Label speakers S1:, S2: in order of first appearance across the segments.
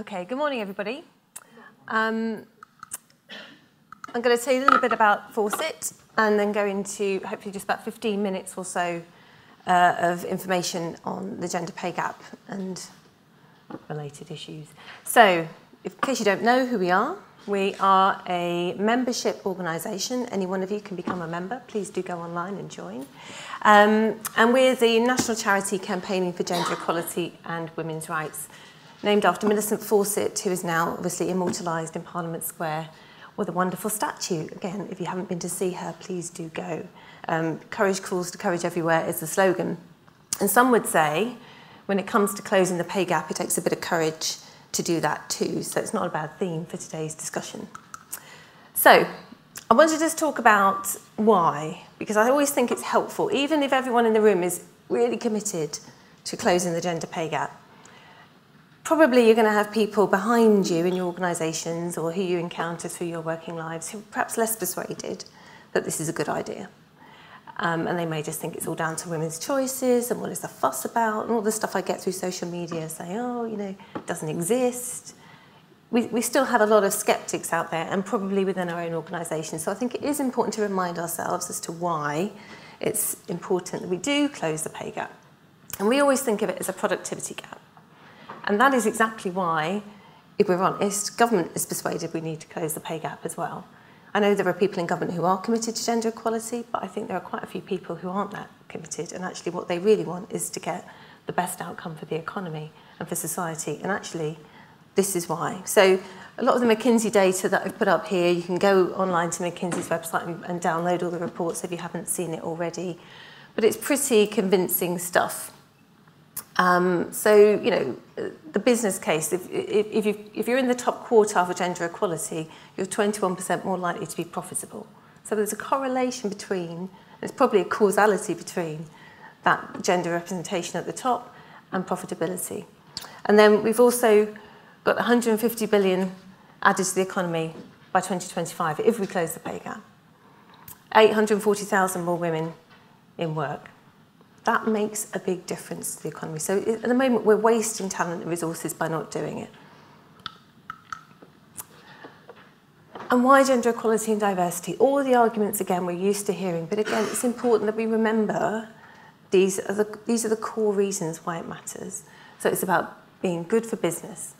S1: Okay, good morning, everybody. Um, I'm going to tell you a little bit about Fawcett and then go into hopefully just about 15 minutes or so uh, of information on the gender pay gap and related issues. So, in case you don't know who we are, we are a membership organisation. Any one of you can become a member. Please do go online and join. Um, and we're the national charity campaigning for gender equality and women's rights named after Millicent Fawcett, who is now obviously immortalised in Parliament Square with a wonderful statue. Again, if you haven't been to see her, please do go. Um, courage calls to courage everywhere is the slogan. And some would say, when it comes to closing the pay gap, it takes a bit of courage to do that too. So it's not a bad theme for today's discussion. So I want to just talk about why, because I always think it's helpful, even if everyone in the room is really committed to closing the gender pay gap probably you're going to have people behind you in your organisations or who you encounter through your working lives who are perhaps less persuaded that this is a good idea. Um, and they may just think it's all down to women's choices and what is the fuss about and all the stuff I get through social media saying, oh, you know, it doesn't exist. We, we still have a lot of skeptics out there and probably within our own organisation. So I think it is important to remind ourselves as to why it's important that we do close the pay gap. And we always think of it as a productivity gap. And that is exactly why, if we're honest, government is persuaded we need to close the pay gap as well. I know there are people in government who are committed to gender equality, but I think there are quite a few people who aren't that committed. And actually, what they really want is to get the best outcome for the economy and for society. And actually, this is why. So, a lot of the McKinsey data that I've put up here, you can go online to McKinsey's website and, and download all the reports if you haven't seen it already. But it's pretty convincing stuff. Um, so, you know, the business case, if, if, if, you, you're in the top quartile for gender equality, you're 21% more likely to be profitable. So there's a correlation between, there's probably a causality between that gender representation at the top and profitability. And then we've also got 150 billion added to the economy by 2025 if we close the pay gap. 840,000 more women in work that makes a big difference to the economy. So at the moment, we're wasting talent and resources by not doing it. And why gender equality and diversity? All the arguments, again, we're used to hearing. But again, it's important that we remember these are the, these are the core reasons why it matters. So it's about being good for business,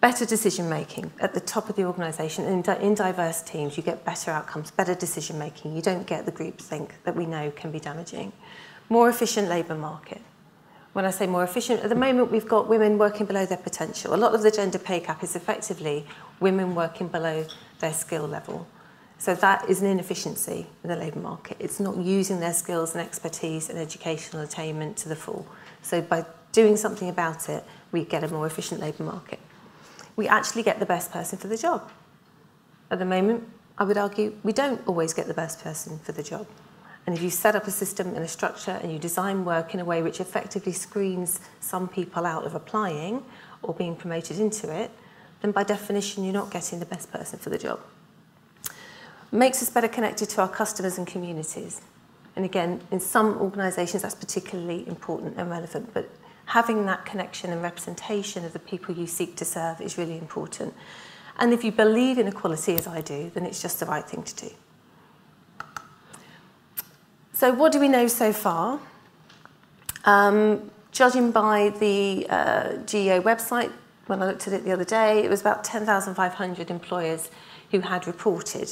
S1: better decision making at the top of the organisation. In, in diverse teams, you get better outcomes, better decision making. You don't get the groupthink that we know can be damaging. More efficient labour market. When I say more efficient, at the moment we've got women working below their potential. A lot of the gender pay gap is effectively women working below their skill level. So that is an inefficiency in the labour market. It's not using their skills and expertise and educational attainment to the full. So by doing something about it, we get a more efficient labour market. We actually get the best person for the job. At the moment, I would argue we don't always get the best person for the job. And if you set up a system and a structure and you design work in a way which effectively screens some people out of applying or being promoted into it, then by definition you're not getting the best person for the job. Makes us better connected to our customers and communities. And again, in some organisations that's particularly important and relevant, but having that connection and representation of the people you seek to serve is really important. And if you believe in equality as I do, then it's just the right thing to do. So what do we know so far? Um, judging by the uh, GEO website, when I looked at it the other day, it was about 10,500 employers who had reported.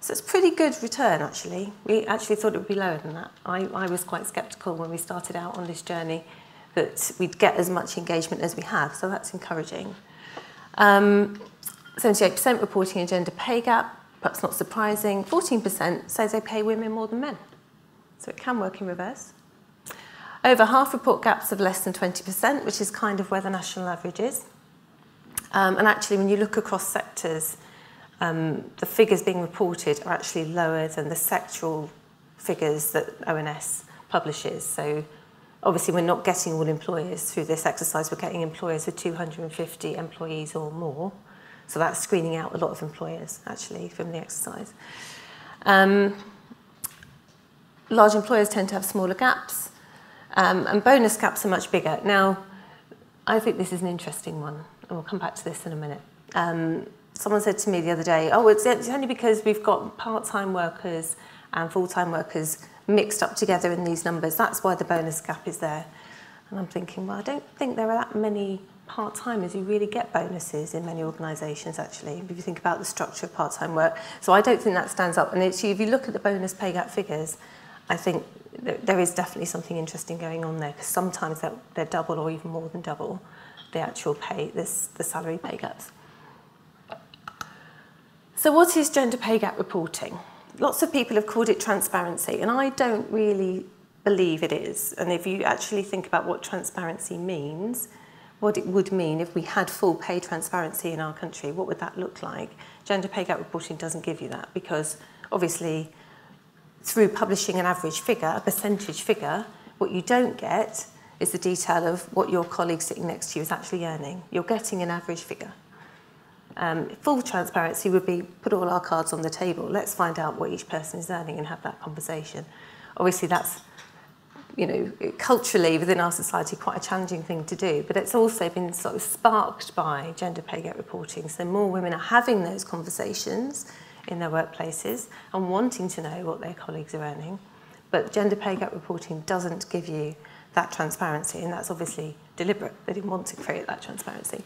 S1: So it's pretty good return, actually. We actually thought it would be lower than that. I, I was quite sceptical when we started out on this journey that we'd get as much engagement as we have, so that's encouraging. Um, 78% reporting a gender pay gap, perhaps not surprising. 14% says they pay women more than men. So it can work in reverse. Over half report gaps of less than 20%, which is kind of where the national average is. Um, and actually, when you look across sectors, um, the figures being reported are actually lower than the sectoral figures that ONS publishes. So obviously we're not getting all employers through this exercise. We're getting employers with 250 employees or more. So that's screening out a lot of employers, actually, from the exercise. Um, large employers tend to have smaller gaps, um, and bonus gaps are much bigger. Now, I think this is an interesting one. and we'll come back to this in a minute. Um, someone said to me the other day, oh, it's, it's only because we've got part-time workers and full-time workers mixed up together in these numbers. That's why the bonus gap is there. And I'm thinking, well, I don't think there are that many part-timers who really get bonuses in many organisations, actually, if you think about the structure of part-time work. So I don't think that stands up. And if you look at the bonus pay gap figures, I think there is definitely something interesting going on there because sometimes they're, they're double or even more than double the actual pay, this, the salary pay gaps. So what is gender pay gap reporting? Lots of people have called it transparency and I don't really believe it is. And if you actually think about what transparency means, what it would mean if we had full pay transparency in our country, what would that look like? Gender pay gap reporting doesn't give you that because obviously through publishing an average figure, a percentage figure, what you don't get is the detail of what your colleague sitting next to you is actually earning. You're getting an average figure. Um, full transparency would be put all our cards on the table. Let's find out what each person is earning and have that conversation. Obviously, that's you know, culturally within our society quite a challenging thing to do, but it's also been sort of sparked by gender pay gap reporting. So more women are having those conversations in their workplaces and wanting to know what their colleagues are earning. But gender pay gap reporting doesn't give you that transparency, and that's obviously deliberate. They didn't want to create that transparency.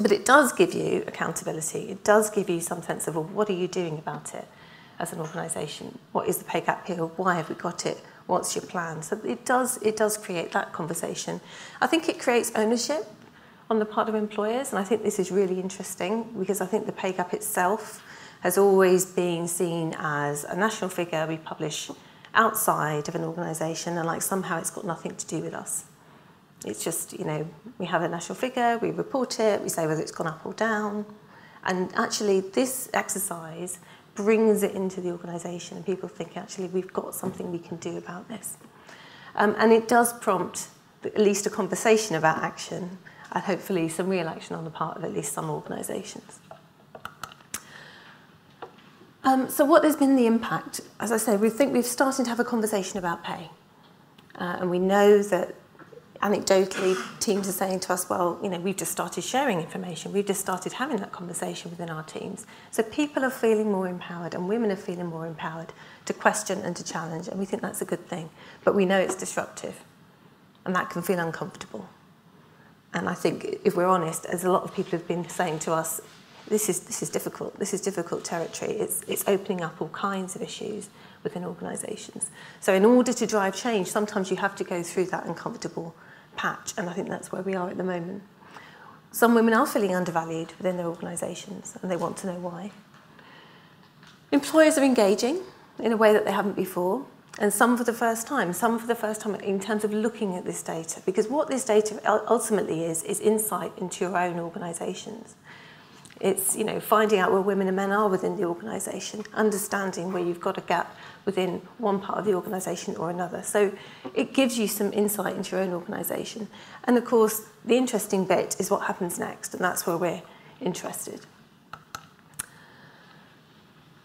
S1: But it does give you accountability. It does give you some sense of, well, what are you doing about it as an organisation? What is the pay gap here? Why have we got it? What's your plan? So it does, it does create that conversation. I think it creates ownership on the part of employers, and I think this is really interesting because I think the pay gap itself has always been seen as a national figure we publish outside of an organisation and like somehow it's got nothing to do with us. It's just, you know, we have a national figure, we report it, we say whether it's gone up or down. And actually this exercise brings it into the organisation and people think actually we've got something we can do about this. Um, and it does prompt at least a conversation about action and hopefully some real action on the part of at least some organisations. Um, so what has been the impact? As I say, we think we've started to have a conversation about pay. Uh, and we know that anecdotally teams are saying to us, well, you know, we've just started sharing information. We've just started having that conversation within our teams. So people are feeling more empowered and women are feeling more empowered to question and to challenge. And we think that's a good thing. But we know it's disruptive and that can feel uncomfortable. And I think if we're honest, as a lot of people have been saying to us, this is, this is difficult. This is difficult territory. It's, it's opening up all kinds of issues within organisations. So in order to drive change, sometimes you have to go through that uncomfortable patch, and I think that's where we are at the moment. Some women are feeling undervalued within their organisations, and they want to know why. Employers are engaging in a way that they haven't before, and some for the first time, some for the first time in terms of looking at this data, because what this data ultimately is, is insight into your own organisations. It's you know finding out where women and men are within the organisation, understanding where you've got a gap within one part of the organisation or another. So it gives you some insight into your own organisation. And of course, the interesting bit is what happens next, and that's where we're interested.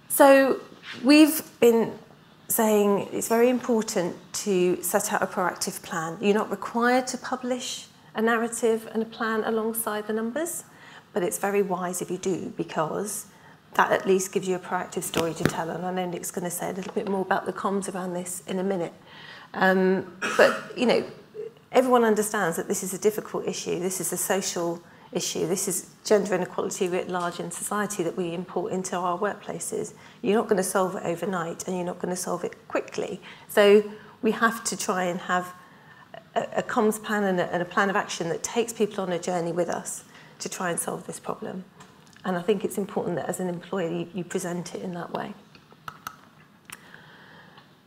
S1: So we've been saying it's very important to set out a proactive plan. You're not required to publish a narrative and a plan alongside the numbers but it's very wise if you do because that at least gives you a proactive story to tell. And I know Nick's going to say a little bit more about the comms around this in a minute. Um, but, you know, everyone understands that this is a difficult issue. This is a social issue. This is gender inequality writ large in society that we import into our workplaces. You're not going to solve it overnight and you're not going to solve it quickly. So we have to try and have a, a comms plan and a, and a plan of action that takes people on a journey with us to try and solve this problem. And I think it's important that as an employer you, you present it in that way.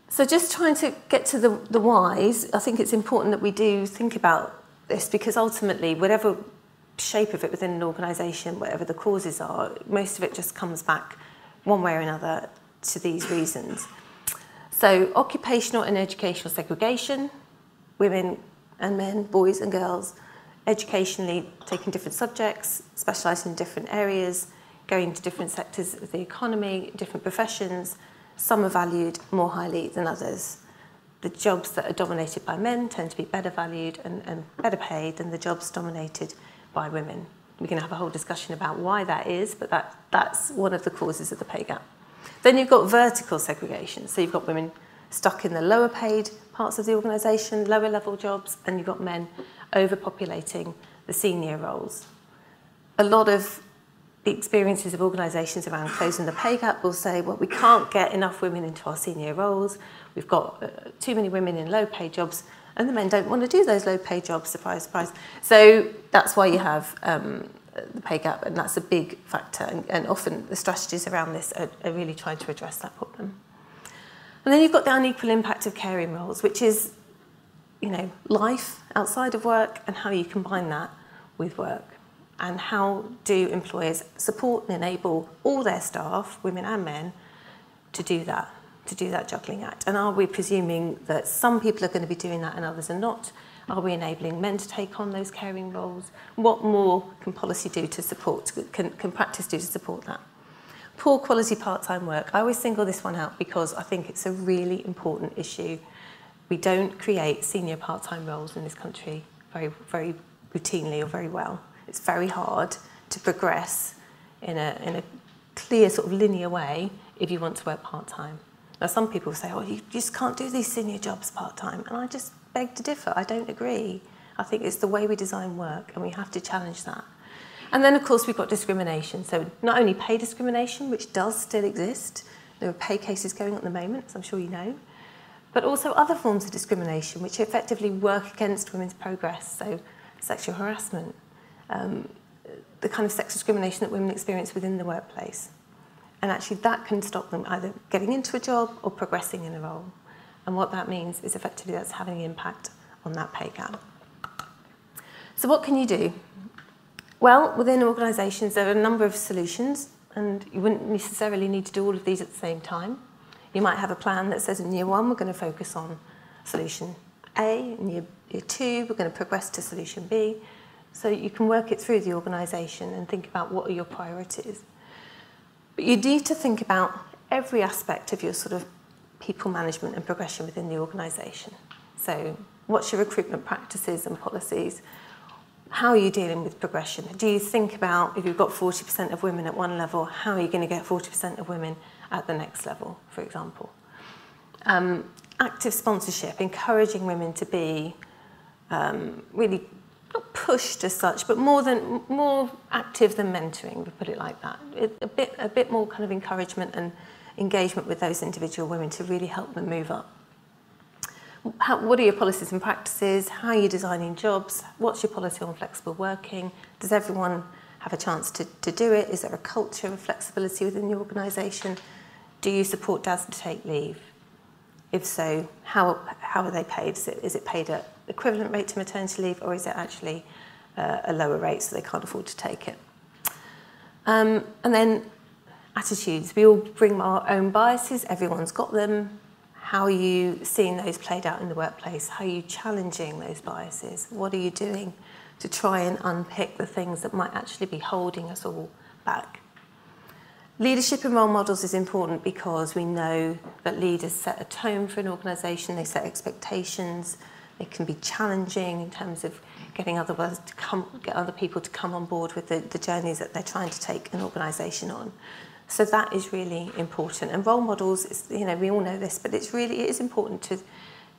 S1: So just trying to get to the, the whys, I think it's important that we do think about this because ultimately whatever shape of it within an organisation, whatever the causes are, most of it just comes back one way or another to these reasons. So occupational and educational segregation, women and men, boys and girls, educationally taking different subjects, specialising in different areas, going to different sectors of the economy, different professions. Some are valued more highly than others. The jobs that are dominated by men tend to be better valued and, and better paid than the jobs dominated by women. we can have a whole discussion about why that is, but that, that's one of the causes of the pay gap. Then you've got vertical segregation. So you've got women stuck in the lower paid parts of the organisation, lower level jobs, and you've got men overpopulating the senior roles. A lot of the experiences of organisations around closing the pay gap will say, well, we can't get enough women into our senior roles. We've got uh, too many women in low paid jobs, and the men don't want to do those low paid jobs, surprise, surprise. So that's why you have um, the pay gap, and that's a big factor. And, and often the strategies around this are, are really trying to address that problem. And then you've got the unequal impact of caring roles, which is, you know, life outside of work and how you combine that with work. And how do employers support and enable all their staff, women and men, to do that, to do that juggling act? And are we presuming that some people are going to be doing that and others are not? Are we enabling men to take on those caring roles? What more can policy do to support, can, can practice do to support that? Poor quality part-time work. I always single this one out because I think it's a really important issue. We don't create senior part-time roles in this country very, very routinely or very well. It's very hard to progress in a, in a clear sort of linear way if you want to work part-time. Now, some people say, oh, you just can't do these senior jobs part-time. And I just beg to differ. I don't agree. I think it's the way we design work and we have to challenge that. And then, of course, we've got discrimination. So not only pay discrimination, which does still exist, there are pay cases going on at the moment, as I'm sure you know, but also other forms of discrimination which effectively work against women's progress. So sexual harassment, um, the kind of sex discrimination that women experience within the workplace. And actually that can stop them either getting into a job or progressing in a role. And what that means is effectively that's having an impact on that pay gap. So what can you do? Well, within organisations, there are a number of solutions, and you wouldn't necessarily need to do all of these at the same time. You might have a plan that says in year one, we're going to focus on solution A, in year, year two, we're going to progress to solution B. So you can work it through the organisation and think about what are your priorities. But you need to think about every aspect of your sort of people management and progression within the organisation. So what's your recruitment practices and policies? How are you dealing with progression? Do you think about if you've got 40% of women at one level, how are you going to get 40% of women at the next level, for example? Um, active sponsorship, encouraging women to be um, really not pushed as such, but more than more active than mentoring, we put it like that. It, a bit a bit more kind of encouragement and engagement with those individual women to really help them move up. How, what are your policies and practices? How are you designing jobs? What's your policy on flexible working? Does everyone have a chance to, to do it? Is there a culture of flexibility within the organisation? Do you support dads to take leave? If so, how, how are they paid? Is it, is it paid at equivalent rate to maternity leave or is it actually uh, a lower rate so they can't afford to take it? Um, and then attitudes. We all bring our own biases, everyone's got them. How are you seeing those played out in the workplace? How are you challenging those biases? What are you doing to try and unpick the things that might actually be holding us all back? Leadership and role models is important because we know that leaders set a tone for an organisation, they set expectations, it can be challenging in terms of getting other, to come, get other people to come on board with the, the journeys that they're trying to take an organisation on. So that is really important. And role models, is, you know, we all know this, but it's really, it is important to,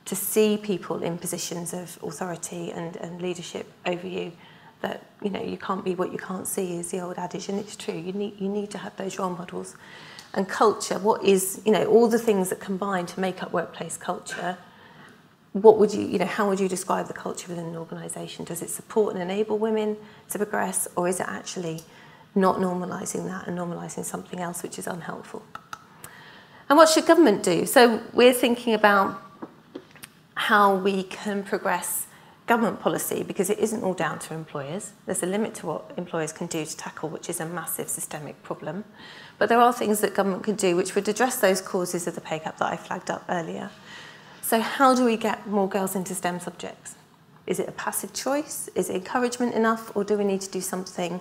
S1: to see people in positions of authority and, and leadership over you that you know you can't be what you can't see is the old adage and it's true. You need you need to have those role models. And culture what is you know all the things that combine to make up workplace culture what would you you know how would you describe the culture within an organization? Does it support and enable women to progress or is it actually not normalizing that and normalizing something else which is unhelpful and what should government do so we're thinking about how we can progress government policy because it isn't all down to employers. There's a limit to what employers can do to tackle, which is a massive systemic problem. But there are things that government can do which would address those causes of the pay gap that I flagged up earlier. So how do we get more girls into STEM subjects? Is it a passive choice? Is encouragement enough? Or do we need to do something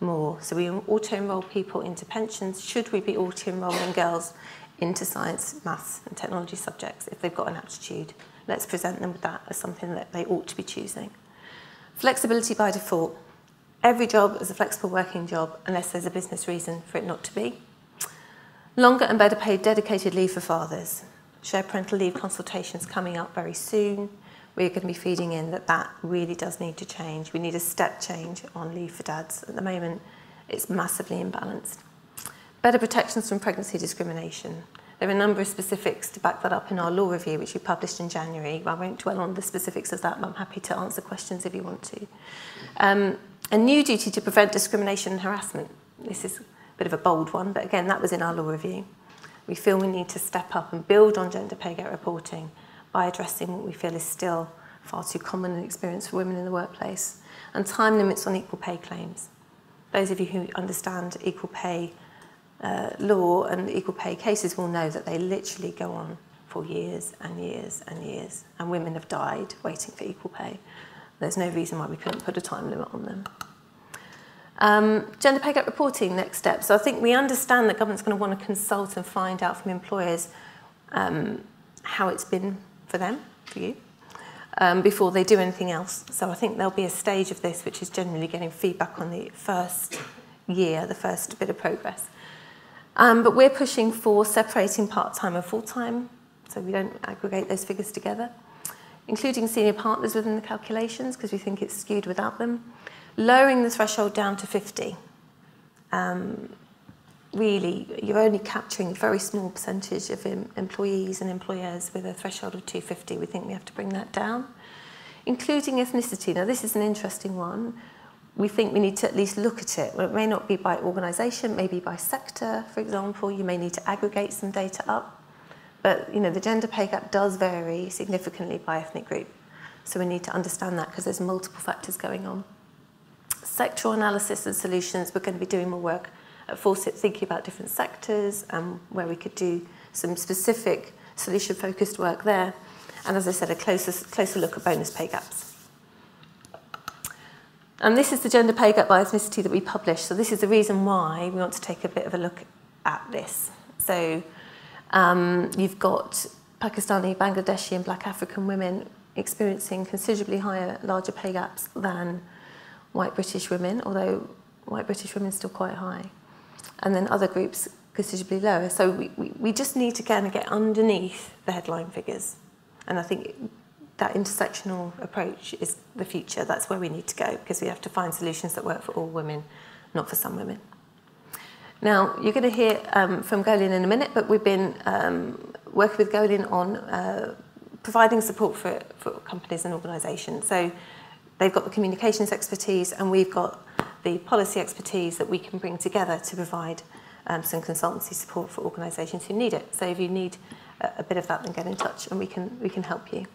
S1: more? So we auto-enroll people into pensions. Should we be auto-enrolling girls into science, maths and technology subjects if they've got an aptitude let's present them with that as something that they ought to be choosing. Flexibility by default. Every job is a flexible working job unless there's a business reason for it not to be. Longer and better paid dedicated leave for fathers. Shared parental leave consultations coming up very soon. We're going to be feeding in that that really does need to change. We need a step change on leave for dads. At the moment, it's massively imbalanced. Better protections from pregnancy discrimination. There are a number of specifics to back that up in our law review, which we published in January. I won't dwell on the specifics of that, but I'm happy to answer questions if you want to. Um, a new duty to prevent discrimination and harassment. This is a bit of a bold one, but again, that was in our law review. We feel we need to step up and build on gender pay gap reporting by addressing what we feel is still far too common an experience for women in the workplace, and time limits on equal pay claims. Those of you who understand equal pay uh, law and equal pay cases will know that they literally go on for years and years and years, and women have died waiting for equal pay. There's no reason why we couldn't put a time limit on them. Um, gender pay gap reporting, next step. So I think we understand that government's going to want to consult and find out from employers um, how it's been for them, for you, um, before they do anything else. So I think there'll be a stage of this which is generally getting feedback on the first year, the first bit of progress. Um, but we're pushing for separating part-time and full-time, so we don't aggregate those figures together, including senior partners within the calculations, because we think it's skewed without them, lowering the threshold down to 50. Um, really, you're only capturing a very small percentage of em employees and employers with a threshold of 250. We think we have to bring that down. Including ethnicity. Now, this is an interesting one we think we need to at least look at it. Well, it may not be by organisation, maybe by sector, for example. You may need to aggregate some data up. But you know, the gender pay gap does vary significantly by ethnic group. So we need to understand that because there's multiple factors going on. Sectoral analysis and solutions, we're going to be doing more work Fawcett thinking about different sectors and where we could do some specific solution-focused work there. And as I said, a closer, closer look at bonus pay gaps. And this is the gender pay gap by ethnicity that we publish. So this is the reason why we want to take a bit of a look at this. So um, you've got Pakistani, Bangladeshi and black African women experiencing considerably higher, larger pay gaps than white British women, although white British women are still quite high. and then other groups considerably lower. So we, we, we just need to kind of get underneath the headline figures. And I think that intersectional approach is the future. That's where we need to go because we have to find solutions that work for all women, not for some women. Now, you're going to hear um, from Golin in a minute, but we've been um, working with Golin on uh, providing support for, for companies and organisations. So they've got the communications expertise and we've got the policy expertise that we can bring together to provide um, some consultancy support for organisations who need it. So if you need a, a bit of that, then get in touch and we can, we can help you.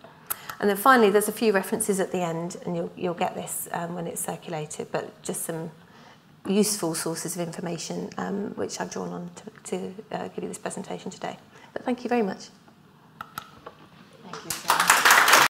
S1: And then finally, there's a few references at the end, and you'll, you'll get this um, when it's circulated, but just some useful sources of information um, which I've drawn on to, to uh, give you this presentation today. But thank you very much.
S2: Thank you.